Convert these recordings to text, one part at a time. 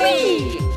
Whee!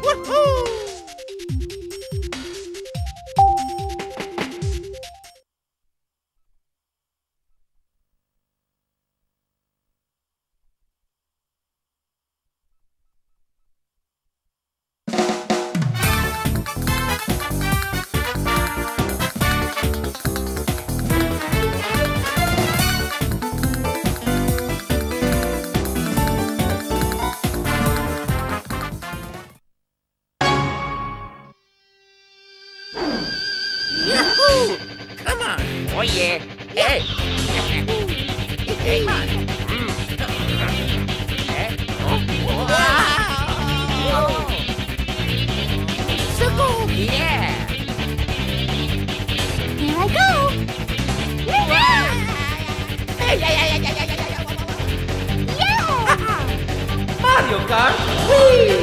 Come on! Oh yeah! Hey! hey! Circle! Yeah! Here I go! Yeah! Mario Kart! Whee!